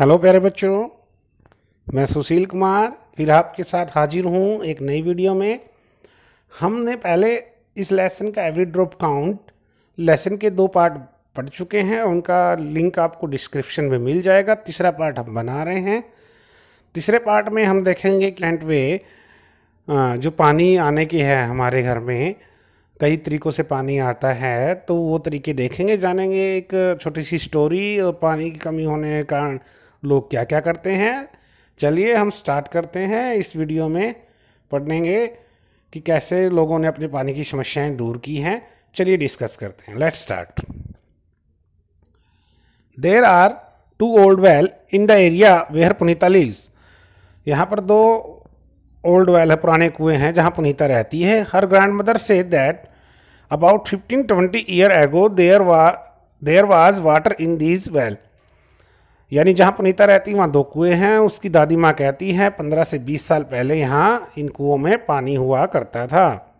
Hello प्यारे बच्चों, मैं सुशील कुमार, फिर आपके साथ हाजिर हूँ एक नई वीडियो में। हमने पहले इस लेसन का एवरी ड्रॉप काउंट लेसन के दो पार्ट पढ़ चुके हैं, उनका लिंक आपको डिस्क्रिप्शन में मिल जाएगा। तीसरा पार्ट हम बना रहे हैं। तीसरे पार्ट में हम देखेंगे क्लाइंट वे जो पानी आने की है हमारे घर में, कई तरीक़ों से पानी आता है तो वो तरीके देखेंगे, जानेंगे एक छोटी सी स्टोरी और पानी की कमी होने के कारण लोग क्या क्या करते हैं? चलिए हम स्टार्ट करते हैं इस वीडियो में। पढ़ेंगे कि कैसे लोगों ने अपने पानी की समस्याएँ दूर की हैं। चलिए डिस्कस करते हैं। Let start there are two old well in the area where Punita lives यहाँ पर दो ओल्ड वेल है पुराने कुएँ हैं जहाँ पुनीता रहती है। Her grandmother says that about fifteen twenty year ago there was there was water in these well यानी जहाँ पुनीता रहती, वहाँ दो कुएँ हैं। उसकी दादी माँ कहती हैं, पंद्रह से बीस साल पहले यहाँ इन कुओं में पानी हुआ करता था।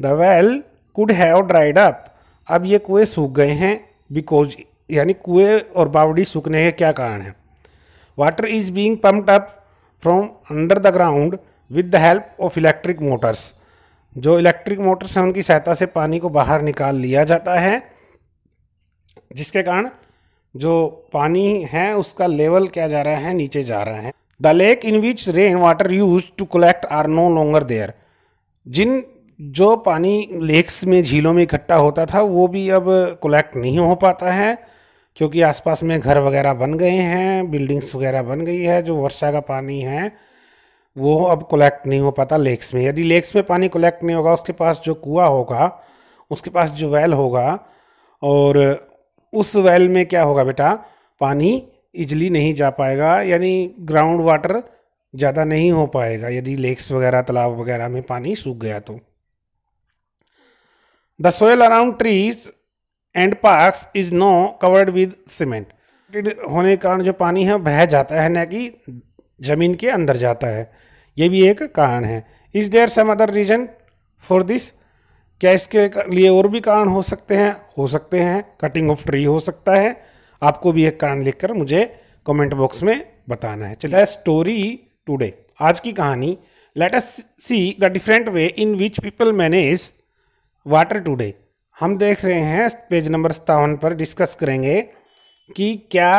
The well could have dried up. अब ये कुएँ सूख गए हैं। बिकॉज़ यानी कुएँ और बावड़ी सूखने के क्या कारण है? Water is being pumped up from under the ground with the help of electric motors जो इलेक्ट्रिक मोटर्स हैं, उनकी सहायता से पानी को बाहर निकाल लिया जाता है, जिसके कारण जो पानी है, उसका लेवल क्या जा रहा है, नीचे जा रहा है। The lake in which rain water use to collect are no longer there जिन, जो पानी लेक्स में, झीलों में इकट्ठा होता था, वो भी अब कलेक्ट नहीं हो पाता है, क्योंकि आसपास में घर वगैरह बन गए हैं बिल्डिंग्स वगैरह बन गई है, जो वर्षा का पानी है, वो अब कलेक्ट नहीं हो पाता लेक्स में। यदि लेक्स में पानी कलेक्ट नहीं होगा, उसके पास जो कुआ होगा, उसके पास जो वेल होगा, और उस वेल में क्या होगा बेटा? पानी इजली नहीं जा पाएगा, यानी ग्राउंड वाटर ज़्यादा नहीं हो पाएगा, यदि लेक्स वगैरह, तालाब वगैरह में पानी सूख गया तो। The soil around trees and parks is no covered with cement होने के कारण जो पानी है, बह जाता है, न कि ज़मीन के अंदर जाता है। ये भी एक कारण है। Is there some other reason for this क्या इसके लिए और भी कारण हो सकते हैं? हो सकते हैं। कटिंग ऑफ़ ट्री हो सकता है। आपको भी एक कारण लिखकर मुझे कमेंट बॉक्स में बताना है। चलिए स्टोरी टुडे आज की कहानी let us see the different way in which people manage water today हम देख रहे हैं पेज नंबर सत्तावन पर डिस्कस करेंगे कि क्या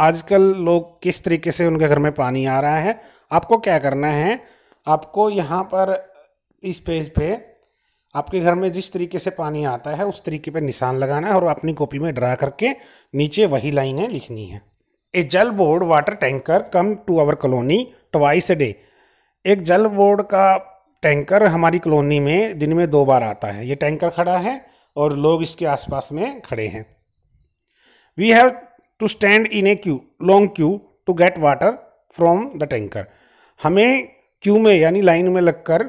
आजकल लोग किस तरीके से उनके घर में पानी आ रहा है। आपको क्या करना है? आपको यहाँ पर इस पेज पे आपके घर में जिस तरीके से पानी आता है, उस तरीके पर निशान लगाना है और अपनी कॉपी में ड्रा करके नीचे वही लाइनें लिखनी है। A Jal Board water tanker come to our colony twice day. एक जल बोर्ड का टैंकर हमारी कॉलोनी में दिन में दो बार आता है। ये टैंकर खड़ा है और लोग इसके आसपास में खड़े हैं। We have to stand in a queue long queue to get water from the tanker हमें क्यू में, यानी लाइन में लगकर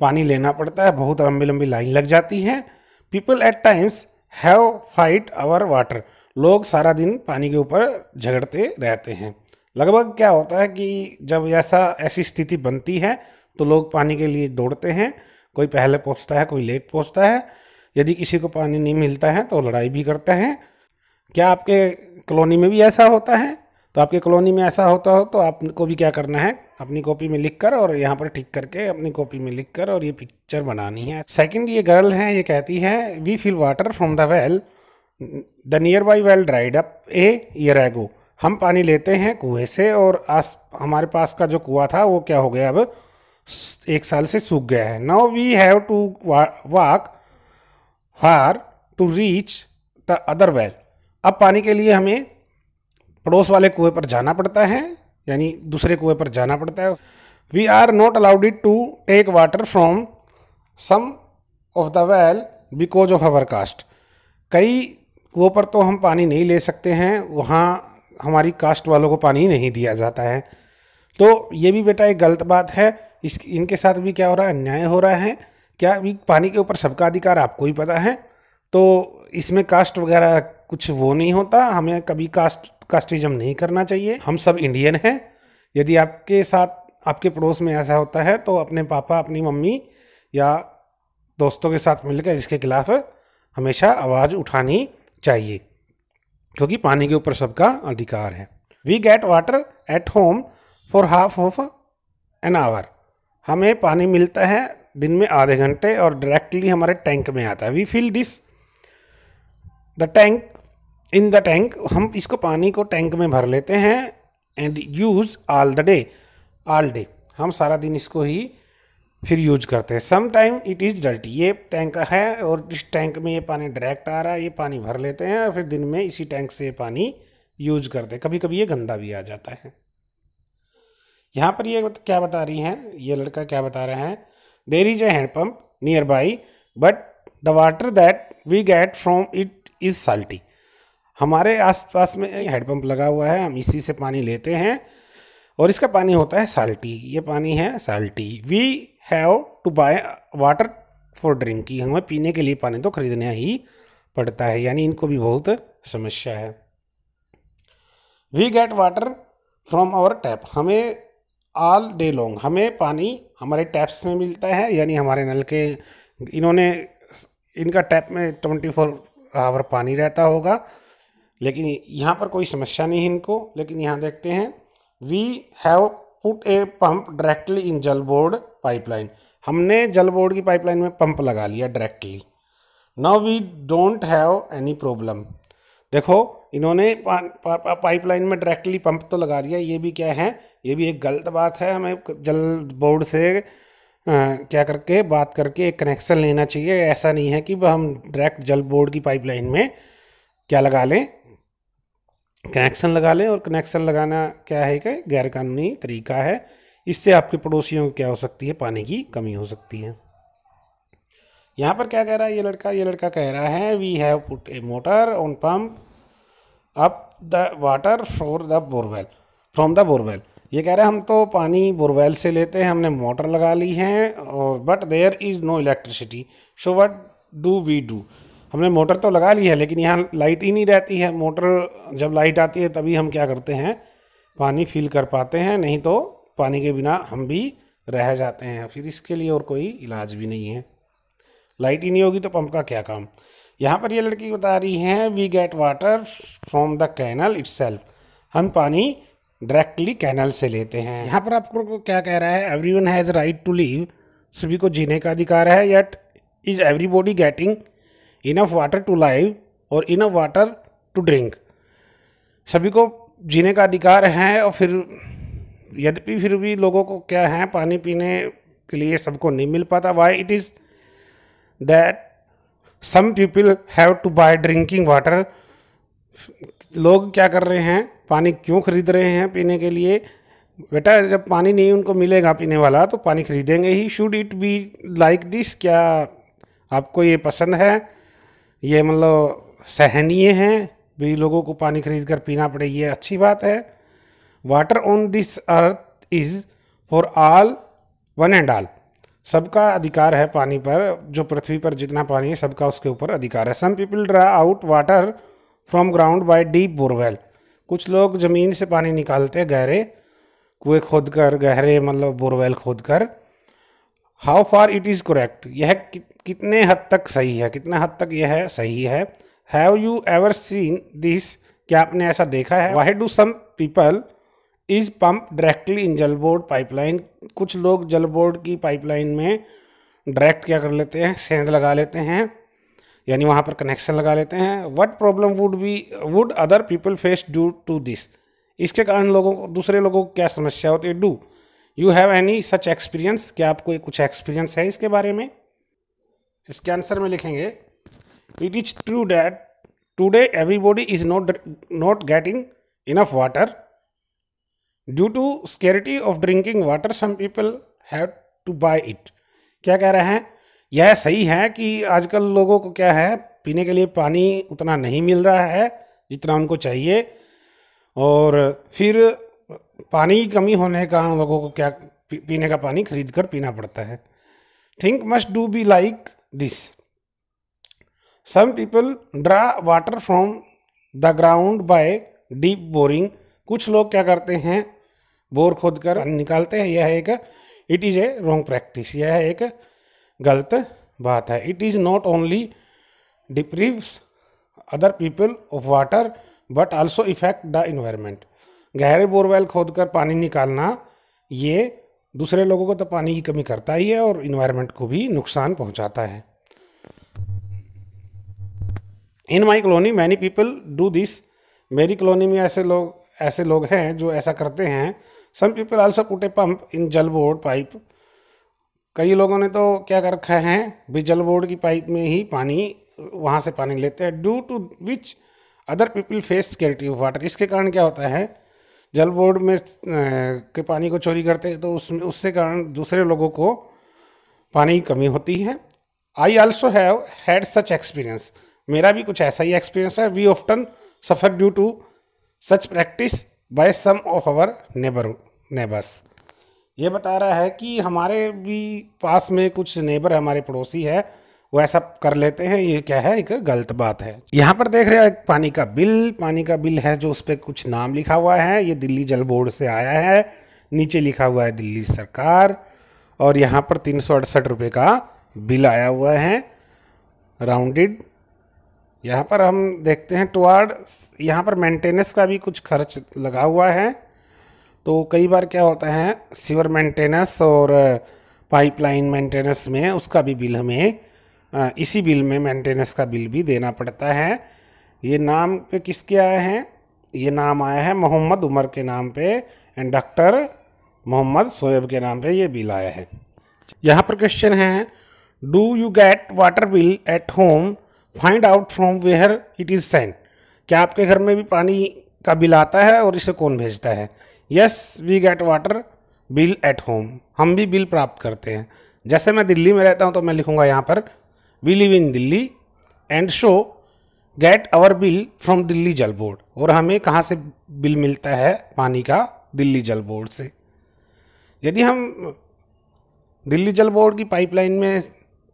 पानी लेना पड़ता है, बहुत लंबी लंबी लाइन लग जाती है। People at times have fight our water लोग सारा दिन पानी के ऊपर झगड़ते रहते हैं। लगभग क्या होता है कि जब ऐसा, ऐसी स्थिति बनती है तो लोग पानी के लिए दौड़ते हैं। कोई पहले पहुँचता है, कोई लेट पहुँचता है। यदि किसी को पानी नहीं मिलता है तो लड़ाई भी करते हैं। क्या आपके कॉलोनी में भी ऐसा होता है? तो आपके कॉलोनी में ऐसा होता हो तो आपको भी क्या करना है? अपनी कॉपी में लिख कर और यहाँ पर टिक करके अपनी कॉपी में लिख कर और ये पिक्चर बनानी है। सेकंड ये गर्ल है, ये कहती है we feel water from the well the nearby well dried up a year ago हम पानी लेते हैं कुएँ से और आस, हमारे पास का जो कुआ था वो क्या हो गया अब? एक साल से सूख गया है। Now we have to walk hard to reach the other well अब पानी के लिए हमें पड़ोस वाले कुएँ पर जाना पड़ता है, यानी दूसरे कुएँ पर जाना पड़ता है। We are not allowed to take water from some of the well because of our caste कई कुओं पर तो हम पानी नहीं ले सकते हैं, वहाँ हमारी कास्ट वालों को पानी नहीं दिया जाता है। तो ये भी बेटा एक गलत बात है, इस, इनके साथ भी क्या हो रहा है, अन्याय हो रहा है? क्या भी पानी के ऊपर सबका अधिकार आपको ही पता है? तो इसमें कास्ट वगैरह कुछ वो नहीं होता, हमें कभी कास्ट कास्टिज्म नहीं करना चाहिए। हम सब इंडियन हैं। यदि आपके साथ, आपके पड़ोस में ऐसा होता है तो अपने पापा, अपनी मम्मी या दोस्तों के साथ मिलकर इसके खिलाफ हमेशा आवाज़ उठानी चाहिए, क्योंकि पानी के ऊपर सबका अधिकार है। We get water at home for half of an hour हमें पानी मिलता है दिन में आधे घंटे और डायरेक्टली हमारे टैंक में आता है। We feel this the tank in the tank, हम इसको पानी को टैंक में भर लेते हैं and use all the day all day हम सारा दिन इसको ही फिर यूज़ करते हैं। Some time it is dirty ये टैंक है और इस टैंक में ये पानी डायरेक्ट आ रहा है, ये पानी भर लेते हैं और फिर दिन में इसी टैंक से ये पानी यूज़ करते हैं। कभी कभी ये गंदा भी आ जाता है। यहाँ पर ये क्या बता रही हैं? ये लड़का क्या बता रहे हैं? There is a handpump nearby but the water that we get from it is salty हमारे आसपास में हेडपम्प लगा हुआ है, हम इसी से पानी लेते हैं और इसका पानी होता है साल्टी ये पानी है salty we have to buy water for drinking हमें पीने के लिए पानी तो खरीदना ही पड़ता है, यानी इनको भी बहुत समस्या है। We get water from our tap हमें ऑल डे लॉन्ग हमें पानी हमारे टैप्स में मिलता है, यानी हमारे नल के, इन्होंने, इनका टैप में ट्वेंटी फोर आवर पानी रहता होगा। लेकिन यहाँ पर कोई समस्या नहीं है इनको लेकिन यहाँ देखते हैं we have put a pump directly in Jal Board pipeline हमने जल बोर्ड की पाइपलाइन में पंप लगा लिया directly now we don't have any problem देखो इन्होंने पाइपलाइन में डायरेक्टली पंप तो लगा दिया ये भी क्या है? ये भी एक गलत बात है हमें जल बोर्ड से आ, क्या करके बात करके एक कनेक्शन लेना चाहिए। ऐसा नहीं है कि हम डायरेक्ट जल बोर्ड की पाइपलाइन में क्या लगा लें। कनेक्शन लगा लें और कनेक्शन लगाना क्या है कि गैरकानूनी तरीका है। इससे आपके पड़ोसियों को क्या हो सकती है? पानी की कमी हो सकती है। यहाँ पर क्या कह रहा है? ये लड़का ये लड़का कह रहा है we have put a motor on pump up the water for the borewell from the borewell ये कह रहा है, हम तो पानी बोरवेल से लेते हैं, हमने मोटर लगा ली है और but there is no electricity so what do we do हमने मोटर तो लगा ली है, लेकिन यहाँ लाइट ही नहीं रहती है। मोटर जब लाइट आती है, तभी हम क्या करते हैं? पानी फिल कर पाते हैं, नहीं तो पानी के बिना हम भी रह जाते हैं। फिर इसके लिए और कोई इलाज भी नहीं है। लाइट ही नहीं होगी तो पंप का क्या काम? यहाँ पर ये लड़की बता रही हैं we get water from the canal it's हम पानी डायरेक्टली कैनल से लेते हैं। यहाँ पर आपको क्या कह रहा है? Everyone has right to live सभी को जीने का अधिकार है yet is everybody getting enough water to live और इनफ वाटर टू ड्रिंक सभी को जीने का अधिकार है और फिर यद्यपि फिर भी लोगों को क्या है, पानी पीने के लिए सबको नहीं मिल पाता। Why is it that some people have to buy drinking water लोग क्या कर रहे हैं, पानी क्यों खरीद रहे हैं पीने के लिए? बेटा, जब पानी नहीं उनको मिलेगा पीने वाला तो पानी खरीदेंगे ही। Should it be like this क्या आपको ये पसंद है? ये मतलब सहनीय है, भी लोगों को पानी खरीद कर पीना पड़े, ये अच्छी बात है। Water on this earth is for all one and all सबका अधिकार है पानी पर, जो पृथ्वी पर जितना पानी है, सबका उसके ऊपर अधिकार है। Some people draw out water from ground by deep borewell कुछ लोग ज़मीन से पानी निकालते हैं गहरे कुएँ खोद कर गहरे मतलब बोरवेल खोद कर how far it is correct यह कि, कितने हद तक सही है? कितने हद तक यह है सही है? Have you ever seen this क्या आपने ऐसा देखा है? Why do some people is pump directly in Jal Board pipeline कुछ लोग जल बोर्ड की पाइपलाइन में डायरेक्ट क्या कर लेते हैं? सेंध लगा लेते हैं। यानी वहाँ पर कनेक्शन लगा लेते हैं। What problem would be would other people face due to this इसके कारण लोगों को दूसरे लोगों को क्या समस्या होती है? Do you have any such experience क्या आपको कुछ एक्सपीरियंस है इसके बारे में? इसके आंसर में लिखेंगे it is true that today everybody is not not getting enough water due to scarcity of drinking water some people have to buy it क्या कह रहे हैं? यह सही है कि आजकल लोगों को क्या है? पीने के लिए पानी उतना नहीं मिल रहा है जितना उनको चाहिए। और फिर पानी की कमी होने के कारण लोगों को क्या पीने का पानी खरीद कर पीना पड़ता है। Think must do be like this some people draw water from the ground by deep boring कुछ लोग क्या करते हैं? बोर खोद कर निकालते हैं। यह एक it is a wrong practice यह एक गलत बात है। It is not only deprives other people of water but also affect the environment गहरे बोरवेल खोद कर पानी निकालना, ये दूसरे लोगों को तो पानी की कमी करता ही है और इन्वायरमेंट को भी नुकसान पहुंचाता है। In my colony many people do this मेरी कॉलोनी में ऐसे लोग ऐसे लोग हैं जो ऐसा करते हैं। Some people also put a pump in Jal Board pipe. कई लोगों ने तो क्या कर रखा है, भी जल बोर्ड की पाइप में ही पानी, वहाँ से पानी लेते हैं due to which other people face security of water इसके कारण क्या होता है जल बोर्ड में के पानी को चोरी करते हैं तो उसमें उससे कारण दूसरे लोगों को पानी की कमी होती है। I also have had such experience मेरा भी कुछ ऐसा ही एक्सपीरियंस है। We often suffer due to such practice by some of our neighbour neighbours ये बता रहा है कि हमारे भी पास में कुछ नेबर हमारे पड़ोसी है। वो ऐसा कर लेते हैं, ये क्या है, एक गलत बात है। यहाँ पर देख रहे हो, एक पानी का बिल, पानी का बिल है जो उस पर कुछ नाम लिखा हुआ है, ये दिल्ली जल बोर्ड से आया है, नीचे लिखा हुआ है दिल्ली सरकार, और यहाँ पर तीन सौ अड़सठ रुपये का बिल आया हुआ है, राउंडेड। यहाँ पर हम देखते हैं टुवार्ड यहाँ पर मेंटेनेंस का भी कुछ खर्च लगा हुआ है तो कई बार क्या होता है, सीवर मेंटेनेंस और पाइपलाइन मेंटेनेंस में उसका भी बिल हमें इसी बिल में मेंटेनेंस का बिल भी देना पड़ता है। ये नाम पे किसके आए हैं? ये नाम आया है मोहम्मद उमर के नाम पे एंड डॉक्टर मोहम्मद सोएब के नाम पे ये बिल आया है। यहाँ पर क्वेश्चन है do you get water bill at home find out from where it is sent क्या आपके घर में भी पानी का बिल आता है और इसे कौन भेजता है? Yes we get water bill at home हम भी बिल प्राप्त करते हैं। जैसे मैं दिल्ली में रहता हूँ तो मैं लिखूँगा यहाँ पर we live in Delhi and so get our bill from Delhi Jal Board और हमें कहाँ से बिल मिलता है पानी का? दिल्ली जल बोर्ड से। यदि हम दिल्ली जल बोर्ड की पाइपलाइन में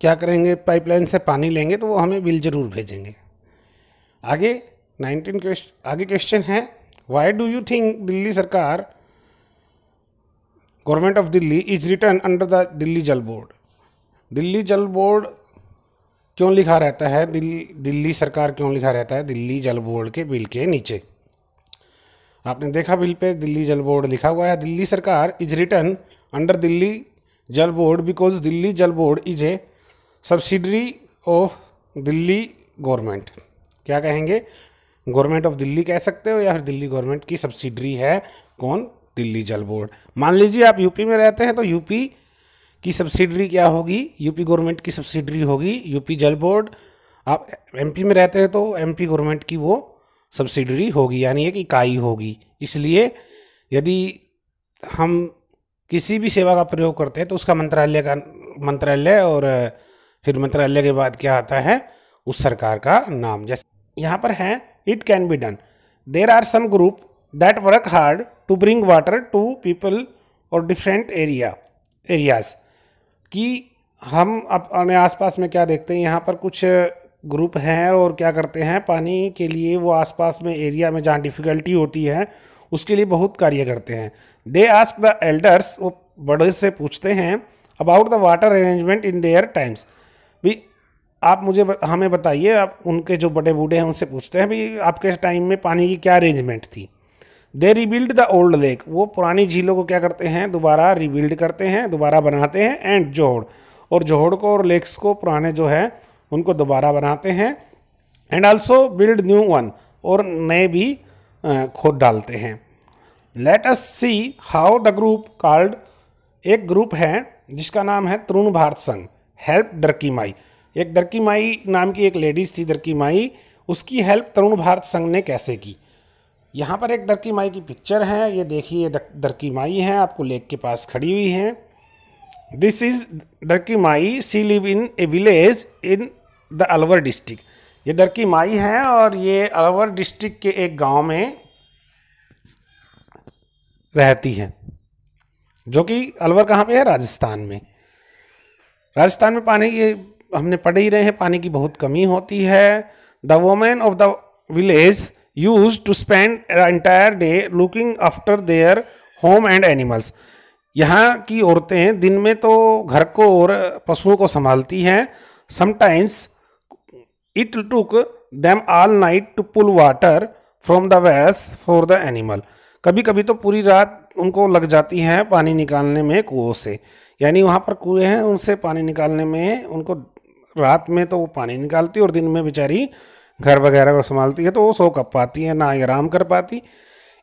क्या करेंगे? पाइपलाइन से पानी लेंगे तो वो हमें बिल ज़रूर भेजेंगे। आगे नाइनटीन क्वेश्चन आगे क्वेश्चन है why do you think Delhi सरकार government of Delhi is return under the Delhi Jal Board Delhi जल बोर्ड क्यों लिखा रहता है? दिल्ली दिल्ली सरकार क्यों लिखा रहता है? दिल्ली जल बोर्ड के बिल के नीचे। आपने देखा bill pay Delhi Jal board लिखा हुआ है, दिल्ली सरकार इज़ रिटर्न अंडर दिल्ली जल board because Delhi Jal Board is a subsidiary of Delhi government क्या कहेंगे? गवर्नमेंट ऑफ़ दिल्ली कह सकते हो या फिर दिल्ली गवर्नमेंट की सब्सिडरी है? कौन? दिल्ली जल बोर्ड। मान लीजिए आप यूपी में रहते हैं तो यूपी की सब्सिडरी क्या होगी? यूपी गवर्नमेंट की सब्सिडरी होगी यूपी जल बोर्ड आप एमपी में रहते हैं तो एमपी गवर्नमेंट की वो सब्सिडरी होगी, यानी एक इकाई होगी। इसलिए यदि हम किसी भी सेवा का प्रयोग करते हैं तो उसका मंत्रालय का मंत्रालय और, फिर मंत्रालय के बाद क्या आता है? उस सरकार का नाम। जैसे यहाँ पर है it can be done there are some group that work hard to bring water to people और डिफरेंट एरिया एरियाज़ कि हम अपने आसपास में क्या देखते हैं? यहाँ पर कुछ ग्रुप हैं और क्या करते हैं? पानी के लिए वो आसपास में एरिया में जहाँ डिफ़िकल्टी होती है, उसके लिए बहुत कार्य करते हैं। दे आस्क द एल्डर्स, वो बड़े से पूछते हैं, about the water arrangement in their times. भी आप मुझे हमें बताइए, आप उनके जो बड़े बूढ़े हैं उनसे पूछते हैं, भाई, आपके टाइम में पानी की क्या अरेंजमेंट थी? They rebuild the old lake वो पुरानी झीलों को क्या करते हैं? दोबारा रिबिल्ड करते हैं, दोबारा बनाते हैं एंड जोड़ और जोड़ को और लेक्स को पुराने जो है, उनको दोबारा बनाते हैं and also build new one और नए भी खोद डालते हैं। Let us see how the group called एक ग्रुप है, जिसका नाम है तरुण भारत संघ हेल्प डरकी माई एक दरकी माई नाम की एक लेडीज़ थी दरकी माई उसकी हेल्प तरुण भारत संघ ने कैसे की? यहाँ पर एक दरकी माई की पिक्चर है, ये देखिए दरकी माई है, आपको लेक के पास खड़ी हुई है। This is Darki Mai she live in a village in the Alwar district ये दरकी माई है और ये अलवर डिस्ट्रिक्ट के एक गाँव में रहती है, जो कि अलवर कहाँ पे है? राजस्थान में। राजस्थान में पानी की हमने पढ़ ही रहे हैं, पानी की बहुत कमी होती है। The women of the village use to spend entire day looking after their home and animals यहाँ की औरतें दिन में तो घर को और पशुओं को संभालती हैं। Sometimes it took them all night to pull water from the wells for the animal कभी कभी तो पूरी रात उनको लग जाती है पानी निकालने में कुओं से। यानी वहाँ पर कुएँ हैं, उनसे पानी निकालने में उनको रात में तो वो पानी निकालती और दिन में बेचारी घर वगैरह को संभालती है तो वो सो कप पाती है, ना ही आराम कर पाती।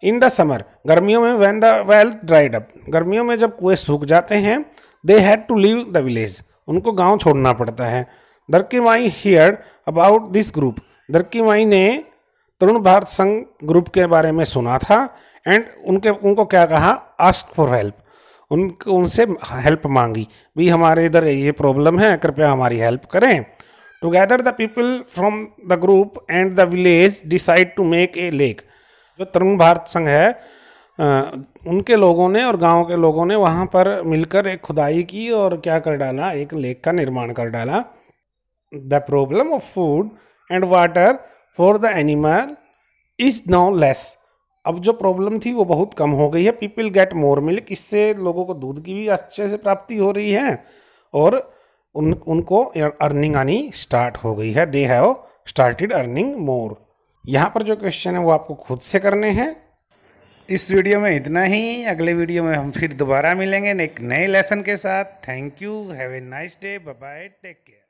इन द समर गर्मियों में when the well dried up गर्मियों में जब कुएँ सूख जाते हैं they had to leave the village उनको गाँव छोड़ना पड़ता है। Darki Mai hear about this group Darki Mai ने तरुण भारत संघ ग्रुप के बारे में सुना था एंड उनके, उनको क्या कहा? आस्क फॉर हेल्प उनको, उनसे हेल्प मांगी। भी हमारे इधर ये प्रॉब्लम है, कृपया हमारी हेल्प करें। Together the people from the group and the village decide to make a lake जो तरुण भारत संघ है उनके लोगों ने और गाँव के लोगों ने वहाँ पर मिलकर एक खुदाई की और क्या कर डाला? एक लेक का निर्माण कर डाला। The problem of food and water for the animal is no less अब जो प्रॉब्लम थी, वो बहुत कम हो गई है। पीपल गेट मोर मिल्क इससे लोगों को दूध की भी अच्छे से प्राप्ति हो रही है। और उन, उनको अर्निंग आनी स्टार्ट हो गई है। They have started earning more यहाँ पर जो क्वेश्चन है वो आपको खुद से करने हैं। इस वीडियो में इतना ही। अगले वीडियो में हम फिर दोबारा मिलेंगे एक नए लेसन के साथ। Thank you have a nice day bye take care